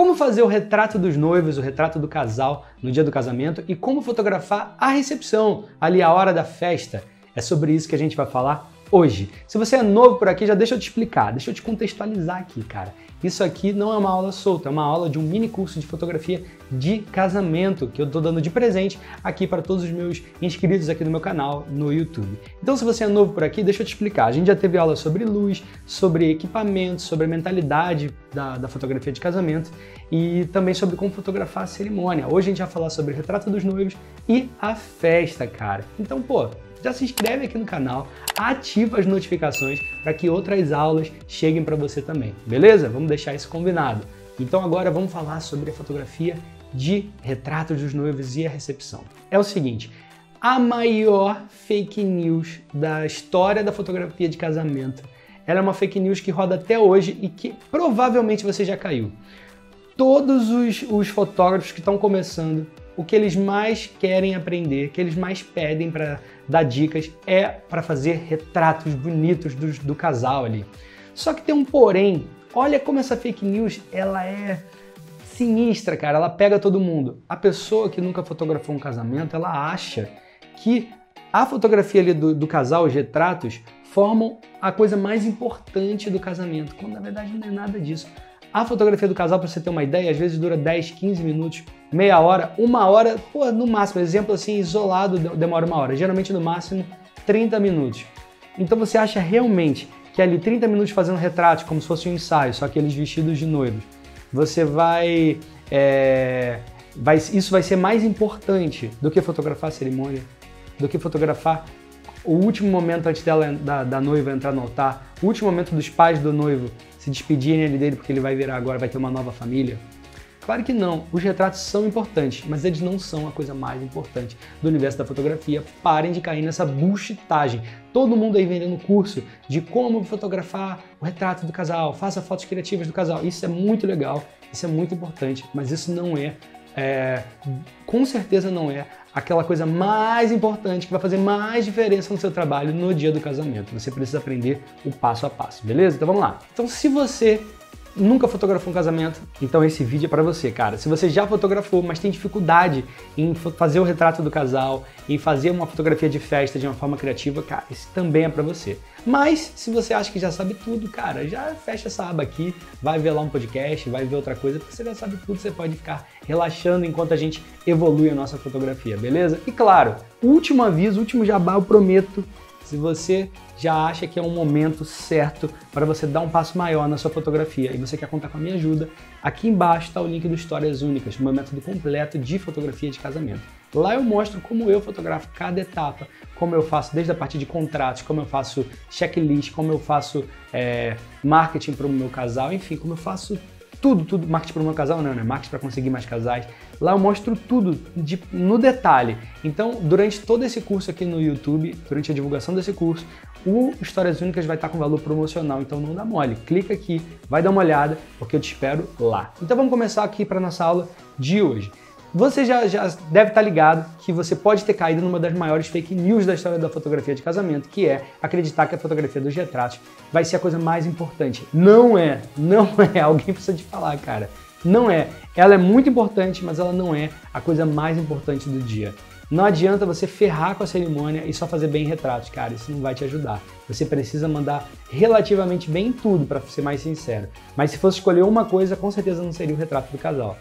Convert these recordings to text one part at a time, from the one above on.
como fazer o retrato dos noivos, o retrato do casal no dia do casamento e como fotografar a recepção, ali a hora da festa. É sobre isso que a gente vai falar hoje. Se você é novo por aqui, já deixa eu te explicar, deixa eu te contextualizar aqui, cara. Isso aqui não é uma aula solta, é uma aula de um mini curso de fotografia de casamento que eu estou dando de presente aqui para todos os meus inscritos aqui no meu canal no YouTube. Então, se você é novo por aqui, deixa eu te explicar. A gente já teve aula sobre luz, sobre equipamento, sobre a mentalidade da, da fotografia de casamento e também sobre como fotografar a cerimônia. Hoje a gente vai falar sobre o retrato dos noivos e a festa, cara. Então, pô, já se inscreve aqui no canal, ativa as notificações para que outras aulas cheguem para você também, beleza? Vamos deixar isso combinado. Então agora vamos falar sobre a fotografia de retratos dos noivos e a recepção. É o seguinte, a maior fake news da história da fotografia de casamento. Ela é uma fake news que roda até hoje e que provavelmente você já caiu. Todos os, os fotógrafos que estão começando o que eles mais querem aprender, que eles mais pedem para dar dicas é para fazer retratos bonitos do, do casal ali. Só que tem um porém. Olha como essa fake news ela é sinistra, cara. Ela pega todo mundo. A pessoa que nunca fotografou um casamento, ela acha que a fotografia ali do, do casal, os retratos, formam a coisa mais importante do casamento, quando na verdade não é nada disso. A fotografia do casal, para você ter uma ideia, às vezes dura 10, 15 minutos, meia hora, uma hora, pô, no máximo, exemplo assim, isolado demora uma hora, geralmente no máximo 30 minutos. Então você acha realmente que ali 30 minutos fazendo retrato, como se fosse um ensaio, só aqueles vestidos de noivos, você vai, é, vai. Isso vai ser mais importante do que fotografar a cerimônia, do que fotografar o último momento antes dela, da, da noiva entrar no altar, o último momento dos pais do noivo se despedirem dele porque ele vai virar agora, vai ter uma nova família? Claro que não. Os retratos são importantes, mas eles não são a coisa mais importante do universo da fotografia. Parem de cair nessa bullshitagem. Todo mundo aí vendendo curso de como fotografar o retrato do casal, faça fotos criativas do casal. Isso é muito legal, isso é muito importante, mas isso não é, é com certeza não é aquela coisa mais importante que vai fazer mais diferença no seu trabalho no dia do casamento. Você precisa aprender o passo a passo, beleza? Então vamos lá. Então se você nunca fotografou um casamento, então esse vídeo é para você, cara. Se você já fotografou, mas tem dificuldade em fazer o retrato do casal, em fazer uma fotografia de festa de uma forma criativa, cara, esse também é para você. Mas se você acha que já sabe tudo, cara, já fecha essa aba aqui, vai ver lá um podcast, vai ver outra coisa, porque você já sabe tudo, você pode ficar relaxando enquanto a gente evolui a nossa fotografia, beleza? E claro, último aviso, último jabá, eu prometo se você já acha que é um momento certo para você dar um passo maior na sua fotografia e você quer contar com a minha ajuda, aqui embaixo está o link do Histórias Únicas, meu método completo de fotografia de casamento. Lá eu mostro como eu fotografo cada etapa, como eu faço desde a parte de contratos, como eu faço checklist, como eu faço é, marketing para o meu casal, enfim, como eu faço tudo, tudo, marketing para o meu casal não, né? Marketing para conseguir mais casais. Lá eu mostro tudo de, no detalhe. Então, durante todo esse curso aqui no YouTube, durante a divulgação desse curso, o Histórias Únicas vai estar com valor promocional, então não dá mole. Clica aqui, vai dar uma olhada, porque eu te espero lá. Então vamos começar aqui para nossa aula de hoje. Você já, já deve estar ligado que você pode ter caído numa das maiores fake news da história da fotografia de casamento, que é acreditar que a fotografia dos retratos vai ser a coisa mais importante. Não é, não é. Alguém precisa te falar, cara. Não é. Ela é muito importante, mas ela não é a coisa mais importante do dia. Não adianta você ferrar com a cerimônia e só fazer bem retratos, cara, isso não vai te ajudar. Você precisa mandar relativamente bem em tudo, para ser mais sincero. Mas se fosse escolher uma coisa, com certeza não seria o retrato do casal.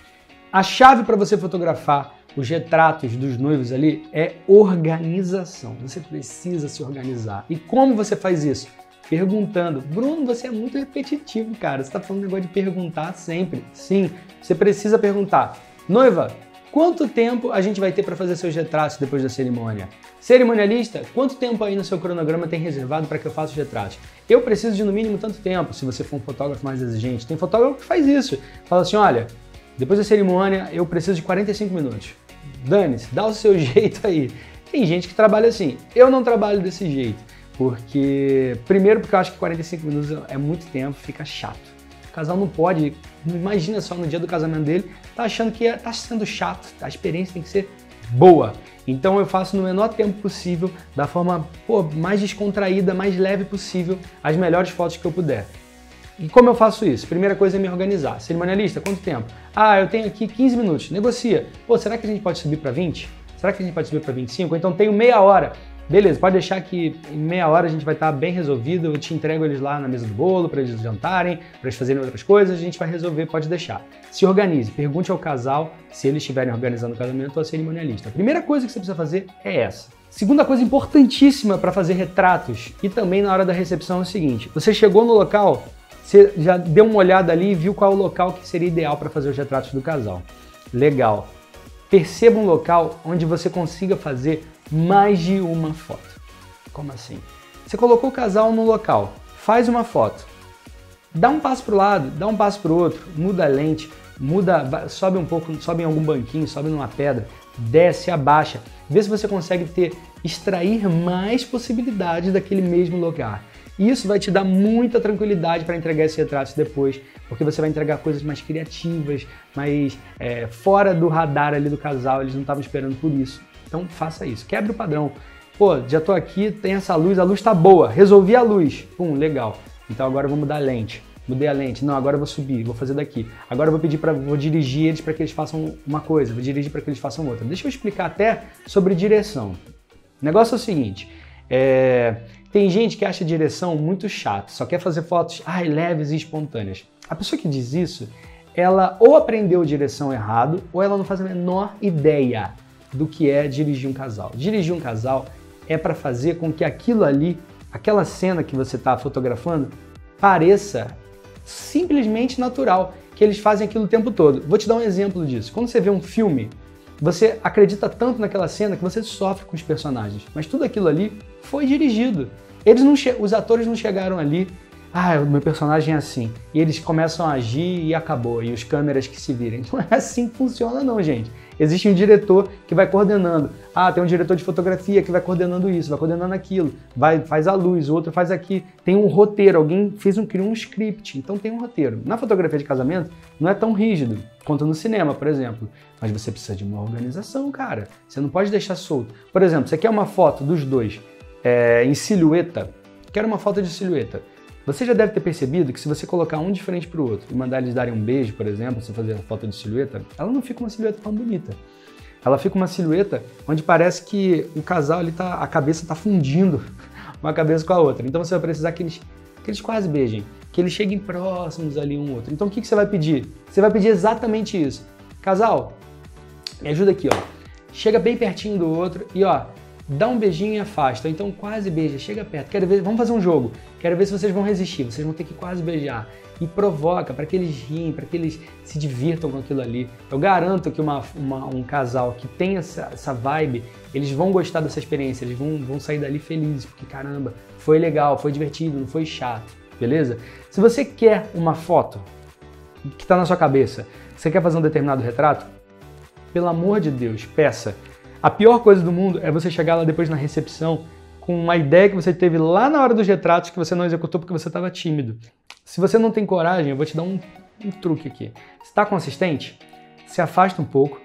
A chave para você fotografar os retratos dos noivos ali é organização. Você precisa se organizar. E como você faz isso? Perguntando. Bruno, você é muito repetitivo, cara. Você está falando um negócio de perguntar sempre. Sim, você precisa perguntar. Noiva, quanto tempo a gente vai ter para fazer seus retratos depois da cerimônia? Cerimonialista, quanto tempo aí no seu cronograma tem reservado para que eu faça os retratos? Eu preciso de no mínimo tanto tempo, se você for um fotógrafo mais exigente. Tem fotógrafo que faz isso. Fala assim, olha, depois da cerimônia, eu preciso de 45 minutos. Dane-se, dá o seu jeito aí. Tem gente que trabalha assim. Eu não trabalho desse jeito. Porque, primeiro, porque eu acho que 45 minutos é muito tempo, fica chato. O casal não pode, imagina só no dia do casamento dele, tá achando que é, tá sendo chato, a experiência tem que ser boa. Então eu faço no menor tempo possível, da forma pô, mais descontraída, mais leve possível, as melhores fotos que eu puder. E como eu faço isso? Primeira coisa é me organizar. Cerimonialista, quanto tempo? Ah, eu tenho aqui 15 minutos. Negocia. Pô, será que a gente pode subir para 20? Será que a gente pode subir para 25? Então tenho meia hora. Beleza, pode deixar que em meia hora a gente vai estar bem resolvido. Eu te entrego eles lá na mesa do bolo para eles jantarem, para eles fazerem outras coisas. A gente vai resolver, pode deixar. Se organize, pergunte ao casal se eles estiverem organizando o casamento ou a cerimonialista. A primeira coisa que você precisa fazer é essa. Segunda coisa importantíssima para fazer retratos e também na hora da recepção é o seguinte: você chegou no local, você já deu uma olhada ali e viu qual é o local que seria ideal para fazer os retratos do casal. Legal. Perceba um local onde você consiga fazer mais de uma foto. Como assim? Você colocou o casal no local, faz uma foto, dá um passo para o lado, dá um passo para o outro, muda a lente, muda, sobe um pouco, sobe em algum banquinho, sobe numa pedra, desce, abaixa, vê se você consegue ter extrair mais possibilidades daquele mesmo lugar. Isso vai te dar muita tranquilidade para entregar esses retratos depois, porque você vai entregar coisas mais criativas, mais é, fora do radar ali do casal, eles não estavam esperando por isso. Então faça isso, quebre o padrão. Pô, já tô aqui, tem essa luz, a luz tá boa, resolvi a luz. Pum, legal. Então agora eu vou mudar a lente. Mudei a lente. Não, agora eu vou subir, vou fazer daqui. Agora eu vou pedir para vou dirigir eles para que eles façam uma coisa, vou dirigir para que eles façam outra. Deixa eu explicar até sobre direção. O negócio é o seguinte, é, tem gente que acha direção muito chato, só quer fazer fotos ai, leves e espontâneas. A pessoa que diz isso, ela ou aprendeu direção errado, ou ela não faz a menor ideia do que é dirigir um casal. Dirigir um casal é para fazer com que aquilo ali, aquela cena que você está fotografando, pareça simplesmente natural, que eles fazem aquilo o tempo todo. Vou te dar um exemplo disso. Quando você vê um filme, você acredita tanto naquela cena que você sofre com os personagens, mas tudo aquilo ali foi dirigido. Eles não os atores não chegaram ali, ah, o meu personagem é assim. E eles começam a agir e acabou, e os câmeras que se virem. Não é assim que funciona não, gente. Existe um diretor que vai coordenando. Ah, tem um diretor de fotografia que vai coordenando isso, vai coordenando aquilo, vai faz a luz, o outro faz aqui. Tem um roteiro, alguém fez um criou um script, então tem um roteiro. Na fotografia de casamento não é tão rígido quanto no cinema, por exemplo, mas você precisa de uma organização, cara. Você não pode deixar solto. Por exemplo, você quer uma foto dos dois é, em silhueta, quero uma foto de silhueta. Você já deve ter percebido que se você colocar um de frente para o outro e mandar eles darem um beijo, por exemplo, se fazer a foto de silhueta, ela não fica uma silhueta tão bonita. Ela fica uma silhueta onde parece que o casal ali tá, a cabeça está fundindo uma cabeça com a outra. Então você vai precisar que eles, que eles quase beijem, que eles cheguem próximos ali um outro. Então o que, que você vai pedir? Você vai pedir exatamente isso. Casal, me ajuda aqui, ó. Chega bem pertinho do outro e ó, dá um beijinho e afasta, ou então quase beija, chega perto. Quero ver, vamos fazer um jogo. Quero ver se vocês vão resistir. Vocês vão ter que quase beijar e provoca para que eles riem, para que eles se divirtam com aquilo ali. Eu garanto que uma, uma, um casal que tem essa, essa vibe, eles vão gostar dessa experiência, eles vão, vão sair dali felizes, porque caramba, foi legal, foi divertido, não foi chato, beleza? Se você quer uma foto que está na sua cabeça, você quer fazer um determinado retrato, pelo amor de Deus, peça a pior coisa do mundo é você chegar lá depois na recepção com uma ideia que você teve lá na hora dos retratos que você não executou porque você estava tímido. Se você não tem coragem, eu vou te dar um, um truque aqui. Está consistente? Se afasta um pouco,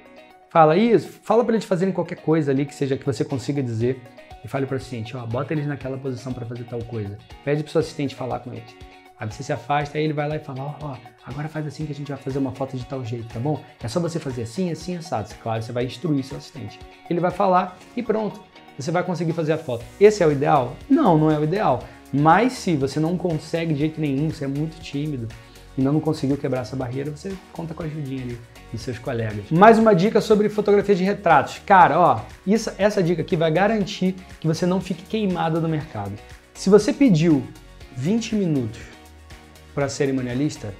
fala isso, fala para eles fazerem qualquer coisa ali que seja que você consiga dizer e fale para o assistente, ó, bota eles naquela posição para fazer tal coisa. Pede para o seu assistente falar com eles. Aí você se afasta, aí ele vai lá e fala, ó, oh, agora faz assim que a gente vai fazer uma foto de tal jeito, tá bom? É só você fazer assim, assim, assado. Claro, você vai instruir seu assistente. Ele vai falar e pronto, você vai conseguir fazer a foto. Esse é o ideal? Não, não é o ideal. Mas se você não consegue de jeito nenhum, você é muito tímido e não conseguiu quebrar essa barreira, você conta com a ajudinha ali de seus colegas. Mais uma dica sobre fotografia de retratos. Cara, ó, isso, essa dica aqui vai garantir que você não fique queimado no mercado. Se você pediu 20 minutos para cerimonialista,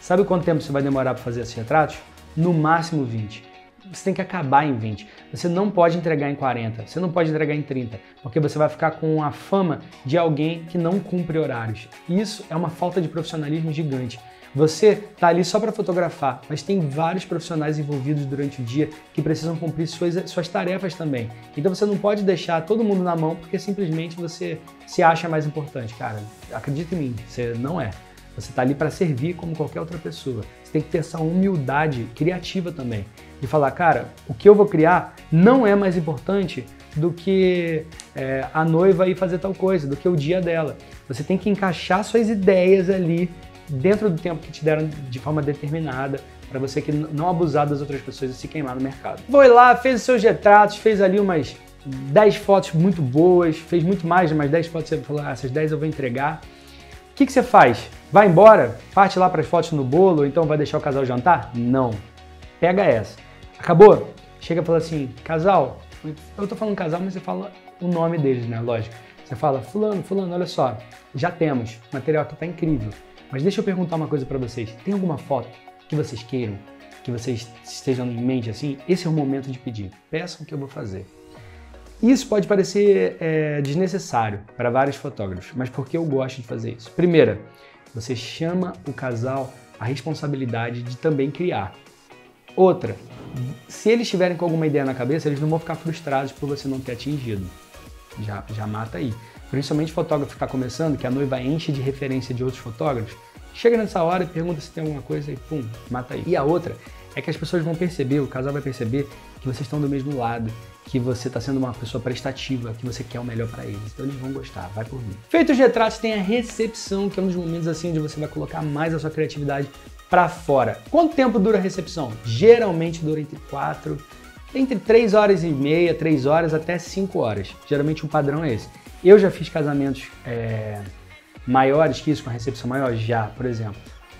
sabe quanto tempo você vai demorar para fazer esses retratos? No máximo 20. Você tem que acabar em 20. Você não pode entregar em 40, você não pode entregar em 30, porque você vai ficar com a fama de alguém que não cumpre horários. Isso é uma falta de profissionalismo gigante. Você está ali só para fotografar, mas tem vários profissionais envolvidos durante o dia que precisam cumprir suas, suas tarefas também. Então você não pode deixar todo mundo na mão porque simplesmente você se acha mais importante. Cara, acredita em mim, você não é. Você está ali para servir como qualquer outra pessoa. Você tem que ter essa humildade criativa também. De falar, cara, o que eu vou criar não é mais importante do que é, a noiva ir fazer tal coisa, do que o dia dela. Você tem que encaixar suas ideias ali dentro do tempo que te deram de forma determinada, para você que não abusar das outras pessoas e se queimar no mercado. Foi lá, fez os seus retratos, fez ali umas 10 fotos muito boas, fez muito mais, mas 10 fotos você falou, ah, essas 10 eu vou entregar. Que, que você faz? Vai embora? Parte lá para as fotos no bolo, então vai deixar o casal jantar? Não. Pega essa. Acabou? Chega e fala assim, casal, eu tô falando casal, mas você fala o nome deles, né? Lógico. Você fala, fulano, fulano, olha só, já temos, o material aqui tá incrível. Mas deixa eu perguntar uma coisa para vocês. Tem alguma foto que vocês queiram, que vocês estejam em mente assim? Esse é o momento de pedir. Peçam o que eu vou fazer. Isso pode parecer é, desnecessário para vários fotógrafos, mas por que eu gosto de fazer isso? Primeira, você chama o casal a responsabilidade de também criar. Outra, se eles estiverem com alguma ideia na cabeça, eles não vão ficar frustrados por você não ter atingido. Já, já mata aí. Principalmente fotógrafo que está começando, que a noiva enche de referência de outros fotógrafos, chega nessa hora e pergunta se tem alguma coisa e pum, mata aí. E a outra é que as pessoas vão perceber, o casal vai perceber que vocês estão do mesmo lado, que você está sendo uma pessoa prestativa, que você quer o melhor para eles. Então eles vão gostar, vai por mim. Feito os retratos, tem a recepção, que é um dos momentos assim onde você vai colocar mais a sua criatividade para fora. Quanto tempo dura a recepção? Geralmente dura entre 4, entre 3 horas e meia, 3 horas até 5 horas. Geralmente o padrão é esse. Eu já fiz casamentos é, maiores que isso, com a recepção maior, já, por exemplo.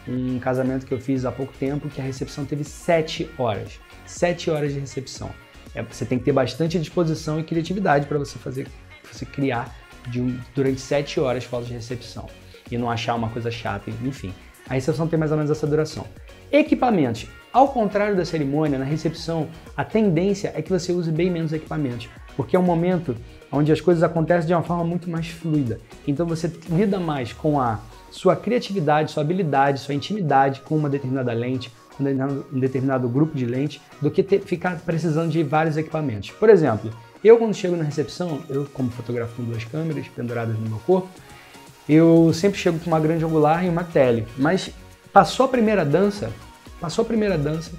Um casamento que eu fiz há pouco tempo que a recepção teve 7 horas. 7 horas de recepção. É, você tem que ter bastante disposição e criatividade para você fazer, você criar um, durante 7 horas fotos de recepção. E não achar uma coisa chata, enfim. A recepção tem mais ou menos essa duração. Equipamentos. Ao contrário da cerimônia, na recepção, a tendência é que você use bem menos equipamentos, porque é um momento onde as coisas acontecem de uma forma muito mais fluida. Então você lida mais com a sua criatividade, sua habilidade, sua intimidade com uma determinada lente, um determinado grupo de lente, do que ter, ficar precisando de vários equipamentos. Por exemplo, eu quando chego na recepção, eu como fotografo com duas câmeras penduradas no meu corpo, eu sempre chego com uma grande angular e uma tele. Mas passou a primeira dança, passou a primeira dança,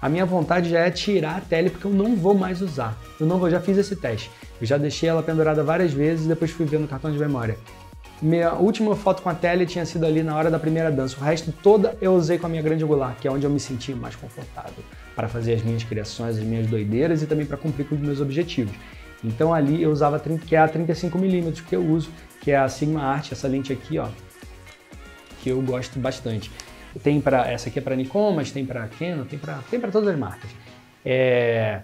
a minha vontade já é tirar a tele porque eu não vou mais usar. Eu não vou, já fiz esse teste. Eu já deixei ela pendurada várias vezes e depois fui ver no cartão de memória. Minha última foto com a tele tinha sido ali na hora da primeira dança. O resto toda eu usei com a minha grande angular, que é onde eu me senti mais confortável para fazer as minhas criações, as minhas doideiras e também para cumprir com os meus objetivos. Então ali eu usava que é a 35mm que eu uso, que é a Sigma Art, essa lente aqui, ó, que eu gosto bastante. Tem para essa aqui é para Nikon, mas tem para Canon, tem para tem para todas as marcas. É,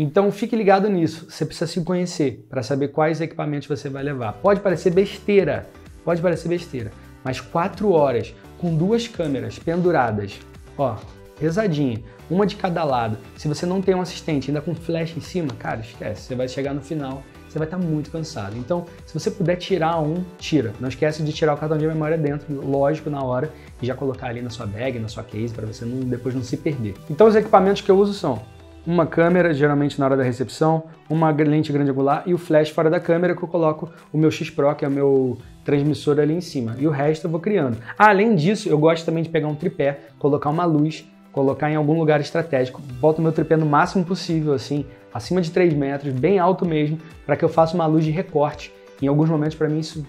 então fique ligado nisso. Você precisa se conhecer para saber quais equipamentos você vai levar. Pode parecer besteira, pode parecer besteira, mas quatro horas com duas câmeras penduradas, ó, pesadinha, uma de cada lado. Se você não tem um assistente ainda com flash em cima, cara, esquece. Você vai chegar no final, você vai estar muito cansado. Então, se você puder tirar um, tira. Não esquece de tirar o cartão de memória dentro, lógico, na hora, e já colocar ali na sua bag, na sua case, para você não, depois não se perder. Então, os equipamentos que eu uso são uma câmera, geralmente na hora da recepção, uma lente grande angular e o flash fora da câmera que eu coloco o meu X Pro, que é o meu transmissor ali em cima. E o resto eu vou criando. além disso, eu gosto também de pegar um tripé, colocar uma luz colocar em algum lugar estratégico. Boto meu tripé no máximo possível, assim, acima de 3 metros, bem alto mesmo, para que eu faça uma luz de recorte. Em alguns momentos, para mim, isso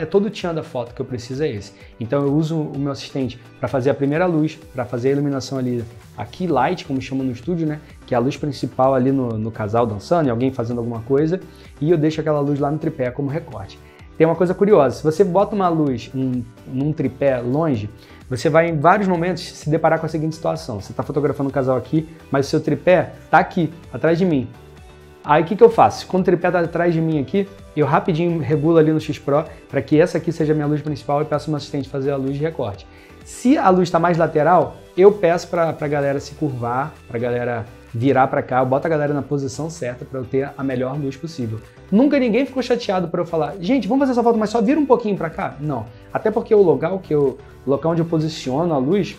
é todo o tchan da foto que eu preciso é esse. Então eu uso o meu assistente para fazer a primeira luz, para fazer a iluminação ali, aqui light, como chama no estúdio, né? Que é a luz principal ali no, no casal dançando alguém fazendo alguma coisa, e eu deixo aquela luz lá no tripé como recorte. Tem uma coisa curiosa, se você bota uma luz um, num tripé longe, você vai em vários momentos se deparar com a seguinte situação. Você está fotografando um casal aqui, mas o seu tripé está aqui, atrás de mim. Aí o que, que eu faço? Quando o tripé está atrás de mim aqui, eu rapidinho regulo ali no X Pro para que essa aqui seja a minha luz principal e peço meu assistente fazer a luz de recorte. Se a luz está mais lateral, eu peço para a galera se curvar, para a galera virar para cá, eu boto a galera na posição certa para eu ter a melhor luz possível. Nunca ninguém ficou chateado para eu falar, gente, vamos fazer essa foto, mas só vira um pouquinho para cá? Não. Até porque o local que eu, o local onde eu posiciono a luz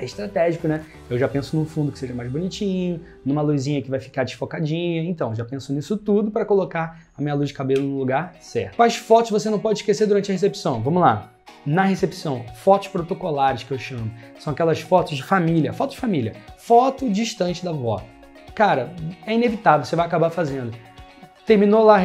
é estratégico, né? Eu já penso num fundo que seja mais bonitinho, numa luzinha que vai ficar desfocadinha. Então, já penso nisso tudo para colocar a minha luz de cabelo no lugar certo. Quais fotos você não pode esquecer durante a recepção? Vamos lá. Na recepção, fotos protocolares que eu chamo. São aquelas fotos de família, fotos de família, foto distante da avó. Cara, é inevitável, você vai acabar fazendo. Terminou lá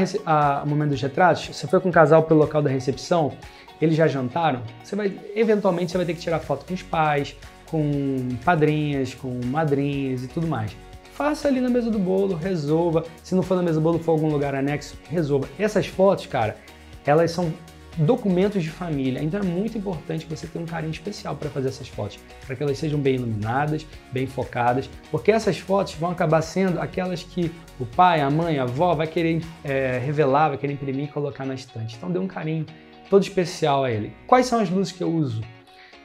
o momento dos retratos, você foi com o casal pelo local da recepção, eles já jantaram? Você vai, eventualmente, você vai ter que tirar foto com os pais, com padrinhas, com madrinhas e tudo mais. Faça ali na mesa do bolo, resolva. Se não for na mesa do bolo, for algum lugar anexo, resolva. Essas fotos, cara, elas são documentos de família. Então é muito importante que você tenha um carinho especial para fazer essas fotos, para que elas sejam bem iluminadas, bem focadas, porque essas fotos vão acabar sendo aquelas que o pai, a mãe, a avó vai querer é, revelar, vai querer imprimir e colocar na estante. Então dê um carinho todo especial a ele. Quais são as luzes que eu uso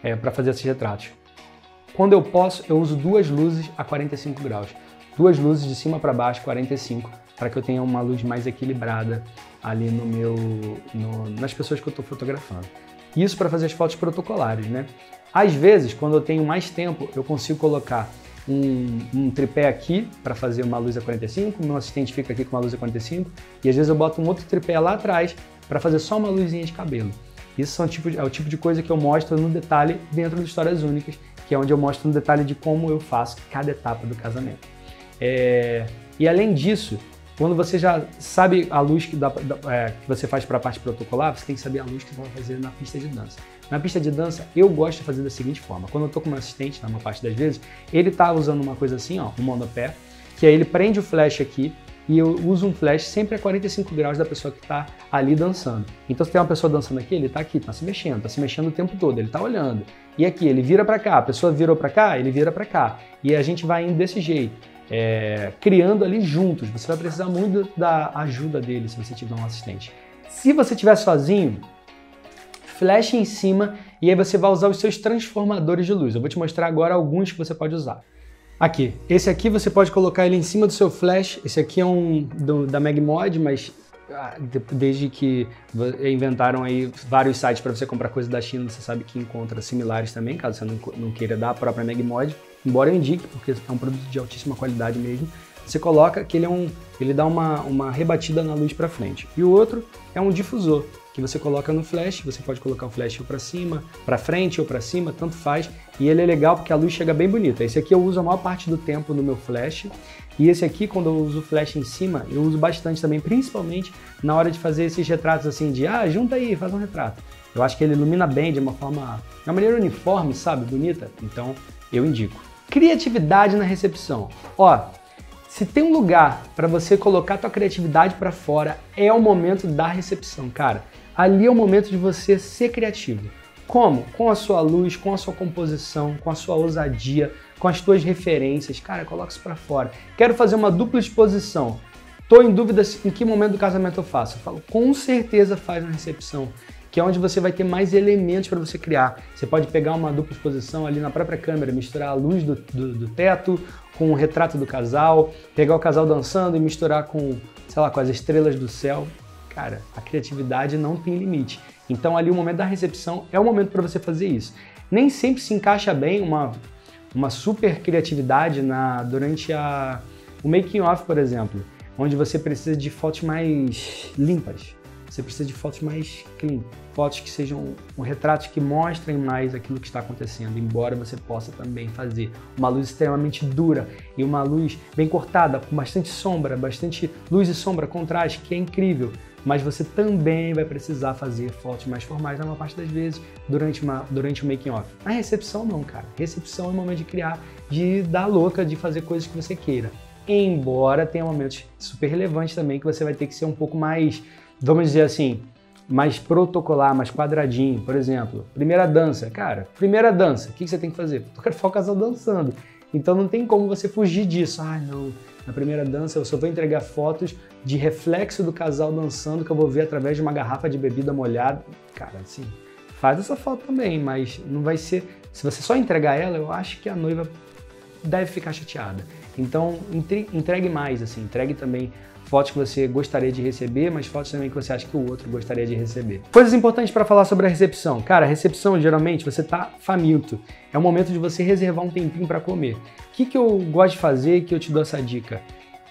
é, para fazer esses retratos? Quando eu posso, eu uso duas luzes a 45 graus. Duas luzes de cima para baixo, 45, para que eu tenha uma luz mais equilibrada ali no meu, no, nas pessoas que eu estou fotografando. Isso para fazer as fotos protocolares, né? Às vezes, quando eu tenho mais tempo, eu consigo colocar um, um tripé aqui para fazer uma luz a 45, meu assistente fica aqui com uma luz a 45, e às vezes eu boto um outro tripé lá atrás para fazer só uma luzinha de cabelo. Isso tipo, é o tipo de coisa que eu mostro no detalhe dentro de Histórias Únicas, que é onde eu mostro no detalhe de como eu faço cada etapa do casamento. É... E além disso, quando você já sabe a luz que, dá, é, que você faz para a parte protocolar, você tem que saber a luz que você vai fazer na pista de dança. Na pista de dança, eu gosto de fazer da seguinte forma. Quando eu estou com meu assistente, na maior parte das vezes, ele está usando uma coisa assim, ó, um monopé, que aí ele prende o flash aqui e eu uso um flash sempre a 45 graus da pessoa que está ali dançando. Então, se tem uma pessoa dançando aqui, ele está aqui, está se mexendo, está se mexendo o tempo todo, ele está olhando. E aqui, ele vira para cá, a pessoa virou para cá, ele vira para cá. E a gente vai indo desse jeito é, criando ali juntos. Você vai precisar muito da ajuda dele se você tiver um assistente. Se você estiver sozinho, flash em cima e aí você vai usar os seus transformadores de luz. Eu vou te mostrar agora alguns que você pode usar. Aqui, esse aqui você pode colocar ele em cima do seu flash. Esse aqui é um do, da Magmod, mas desde que inventaram aí vários sites para você comprar coisa da China, você sabe que encontra similares também, caso você não, queira dar a própria Magmod embora eu indique, porque é um produto de altíssima qualidade mesmo, você coloca que ele, é um, ele dá uma, uma rebatida na luz para frente. E o outro é um difusor, que você coloca no flash, você pode colocar o flash para cima, para frente ou para cima, tanto faz. E ele é legal porque a luz chega bem bonita. Esse aqui eu uso a maior parte do tempo no meu flash. E esse aqui, quando eu uso flash em cima, eu uso bastante também, principalmente na hora de fazer esses retratos assim de, ah, junta aí, faz um retrato. Eu acho que ele ilumina bem de uma forma, de uma maneira uniforme, sabe, bonita. Então, eu indico. Criatividade na recepção. Ó, se tem um lugar para você colocar tua criatividade para fora, é o momento da recepção, cara. Ali é o momento de você ser criativo. Como? Com a sua luz, com a sua composição, com a sua ousadia, com as tuas referências. Cara, coloca isso para fora. Quero fazer uma dupla exposição. Tô em dúvida em que momento do casamento eu faço. Eu falo, com certeza faz na recepção que é onde você vai ter mais elementos para você criar. Você pode pegar uma dupla exposição ali na própria câmera, misturar a luz do, do, do, teto com o retrato do casal, pegar o casal dançando e misturar com, sei lá, com as estrelas do céu. Cara, a criatividade não tem limite. Então ali o momento da recepção é o momento para você fazer isso. Nem sempre se encaixa bem uma, uma super criatividade na, durante a, o making off, por exemplo, onde você precisa de fotos mais limpas. Você precisa de fotos mais clean, fotos que sejam um, retratos que mostrem mais aquilo que está acontecendo, embora você possa também fazer uma luz extremamente dura e uma luz bem cortada, com bastante sombra, bastante luz e sombra, contraste, que é incrível. Mas você também vai precisar fazer fotos mais formais na maior parte das vezes durante, uma, durante o making off. A recepção não, cara. Recepção é o momento de criar, de dar louca, de fazer coisas que você queira. Embora tenha momentos super relevantes também que você vai ter que ser um pouco mais vamos dizer assim, mais protocolar, mais quadradinho. Por exemplo, primeira dança. Cara, primeira dança, o que você tem que fazer? Fotografar o casal dançando. Então não tem como você fugir disso. Ah, não, na primeira dança eu só vou entregar fotos de reflexo do casal dançando que eu vou ver através de uma garrafa de bebida molhada. Cara, assim, faz essa foto também, mas não vai ser. Se você só entregar ela, eu acho que a noiva deve ficar chateada. Então entregue mais, assim, entregue também fotos que você gostaria de receber, mas fotos também que você acha que o outro gostaria de receber. Coisas importantes para falar sobre a recepção. Cara, a recepção geralmente você tá faminto. É o momento de você reservar um tempinho para comer. O que, que eu gosto de fazer que eu te dou essa dica?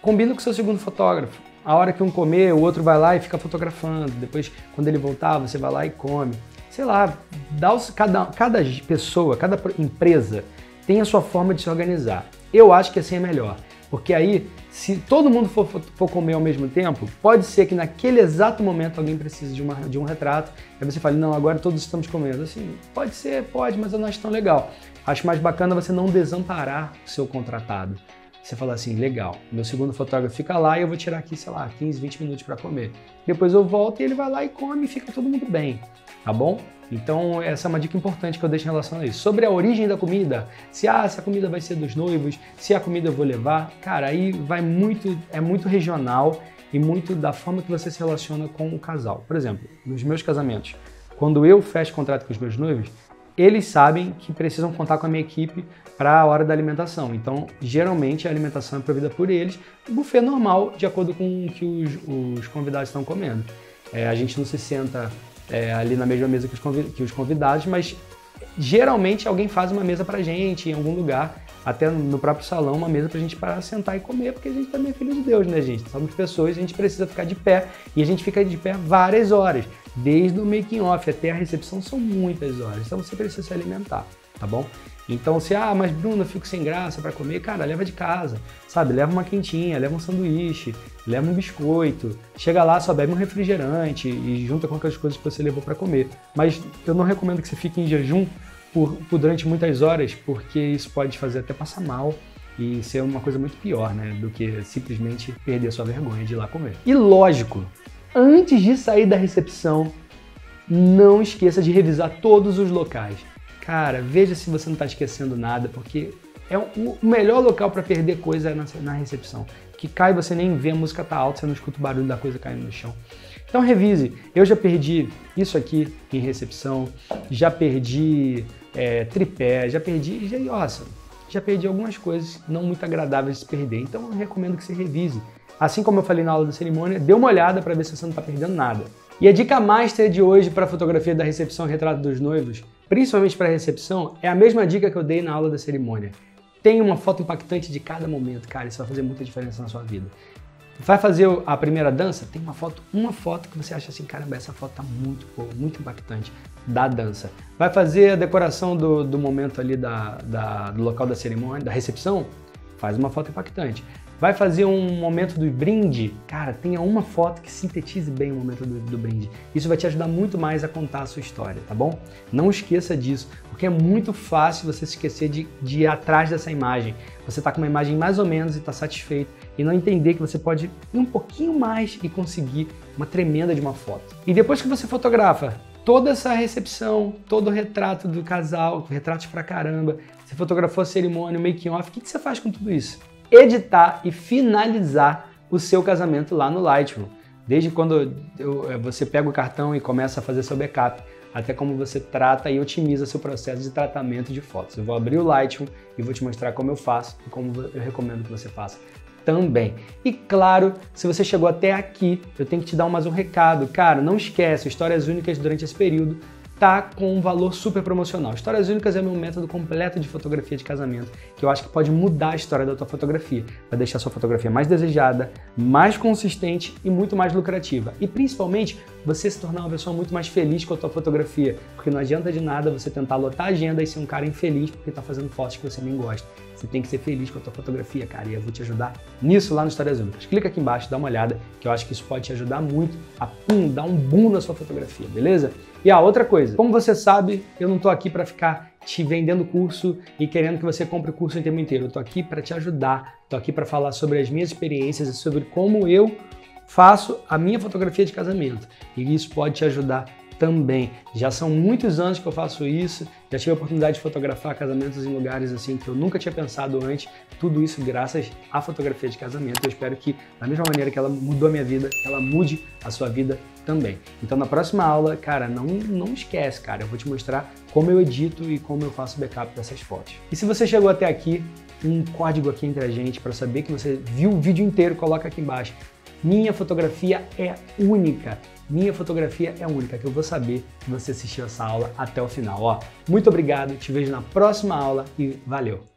Combina com o seu segundo fotógrafo. A hora que um comer, o outro vai lá e fica fotografando. Depois, quando ele voltar, você vai lá e come. Sei lá, dá os, cada, cada pessoa, cada empresa tem a sua forma de se organizar. Eu acho que assim é melhor. Porque aí, se todo mundo for, for, comer ao mesmo tempo, pode ser que naquele exato momento alguém precise de, uma, de um retrato, aí você fala, não, agora todos estamos comendo. Assim, pode ser, pode, mas eu não acho tão legal. Acho mais bacana você não desamparar o seu contratado. Você fala assim, legal, meu segundo fotógrafo fica lá e eu vou tirar aqui, sei lá, 15, 20 minutos para comer. Depois eu volto e ele vai lá e come e fica todo mundo bem, tá bom? Então, essa é uma dica importante que eu deixo em relação a isso. Sobre a origem da comida, se ah, essa comida vai ser dos noivos, se a comida eu vou levar, cara, aí vai muito, é muito regional e muito da forma que você se relaciona com o casal. Por exemplo, nos meus casamentos, quando eu fecho contrato com os meus noivos, eles sabem que precisam contar com a minha equipe para a hora da alimentação. Então, geralmente a alimentação é provida por eles, buffet normal, de acordo com o que os, os convidados estão comendo. É, a gente não se senta é, ali na mesma mesa que os convidados, mas geralmente alguém faz uma mesa pra gente em algum lugar, até no próprio salão, uma mesa pra gente para sentar e comer, porque a gente também é filho de Deus, né, gente? Somos pessoas, a gente precisa ficar de pé e a gente fica de pé várias horas, desde o making off até a recepção são muitas horas, então você precisa se alimentar, tá bom? Então, se, ah, mas Bruno, eu fico sem graça para comer, cara, leva de casa, sabe? Leva uma quentinha, leva um sanduíche, leva um biscoito, chega lá, só bebe um refrigerante e junta com aquelas coisas que você levou para comer. Mas eu não recomendo que você fique em jejum por, por durante muitas horas, porque isso pode fazer até passar mal e ser uma coisa muito pior, né? Do que simplesmente perder sua vergonha de ir lá comer. E lógico, antes de sair da recepção, não esqueça de revisar todos os locais. Cara, veja se você não está esquecendo nada, porque é o melhor local para perder coisa é na, na, recepção. Que cai, você nem vê, a música tá alta, você não escuta o barulho da coisa caindo no chão. Então revise. Eu já perdi isso aqui em recepção, já perdi é, tripé, já perdi. Já, nossa, já perdi algumas coisas não muito agradáveis de se perder. Então eu recomendo que você revise. Assim como eu falei na aula da cerimônia, dê uma olhada para ver se você não está perdendo nada. E a dica master de hoje para a fotografia da recepção e retrato dos noivos principalmente para recepção, é a mesma dica que eu dei na aula da cerimônia. Tenha uma foto impactante de cada momento, cara, isso vai fazer muita diferença na sua vida. Vai fazer a primeira dança? Tem uma foto, uma foto que você acha assim, caramba, essa foto tá muito boa, muito impactante da dança. Vai fazer a decoração do, do momento ali da, da, do local da cerimônia, da recepção? Faz uma foto impactante. Vai fazer um momento do brinde? Cara, tenha uma foto que sintetize bem o momento do, do, brinde. Isso vai te ajudar muito mais a contar a sua história, tá bom? Não esqueça disso, porque é muito fácil você se esquecer de, de ir atrás dessa imagem. Você está com uma imagem mais ou menos e está satisfeito e não entender que você pode ir um pouquinho mais e conseguir uma tremenda de uma foto. E depois que você fotografa toda essa recepção, todo o retrato do casal, retratos pra caramba, você fotografou a cerimônia, o making off, o que, que você faz com tudo isso? Editar e finalizar o seu casamento lá no Lightroom. Desde quando eh, você pega o cartão e começa a fazer seu backup, até como você trata e otimiza seu processo de tratamento de fotos. Eu vou abrir o Lightroom e vou te mostrar como eu faço e como eu recomendo que você faça também. E claro, se você chegou até aqui, eu tenho que te dar mais um recado. Cara, não esquece, histórias únicas durante esse período tá com um valor super promocional. Histórias Únicas é meu método completo de fotografia de casamento, que eu acho que pode mudar a história da tua fotografia, vai deixar a sua fotografia mais desejada, mais consistente e muito mais lucrativa. E principalmente, você se tornar uma pessoa muito mais feliz com a tua fotografia, porque não adianta de nada você tentar lotar a agenda e ser um cara infeliz porque está fazendo fotos que você nem gosta. Você tem que ser feliz com a tua fotografia, cara, e eu vou te ajudar nisso lá no Histórias Únicas. Clica aqui embaixo, dá uma olhada, que eu acho que isso pode te ajudar muito a pum, dar um boom na sua fotografia, beleza? E a outra coisa, como você sabe, eu não estou aqui para ficar te vendendo curso e querendo que você compre o curso em tempo inteiro. Eu estou aqui para te ajudar, estou aqui para falar sobre as minhas experiências e sobre como eu faço a minha fotografia de casamento. E isso pode te ajudar também. Já são muitos anos que eu faço isso, já tive a oportunidade de fotografar casamentos em lugares assim que eu nunca tinha pensado antes. Tudo isso graças à fotografia de casamento. Eu espero que, da mesma maneira que ela mudou a minha vida, ela mude a sua vida também. Então, na próxima aula, cara, não, não esquece, cara, eu vou te mostrar como eu edito e como eu faço backup dessas fotos. E se você chegou até aqui, um código aqui entre a gente para saber que você viu o vídeo inteiro, coloca aqui embaixo. Minha fotografia é única. Minha fotografia é única, que eu vou saber que você assistiu essa aula até o final. Ó, muito obrigado, te vejo na próxima aula e valeu!